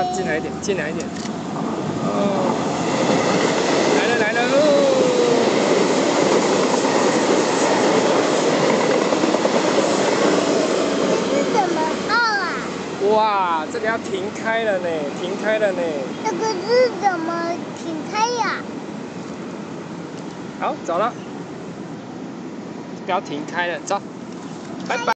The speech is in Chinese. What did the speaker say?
要进来一点，进来一点。哦，来了来了！这是么到啊？哇，这个要停开了呢，停开了呢。这个是怎么停开呀？好，走了，不要停开了，走，拜拜。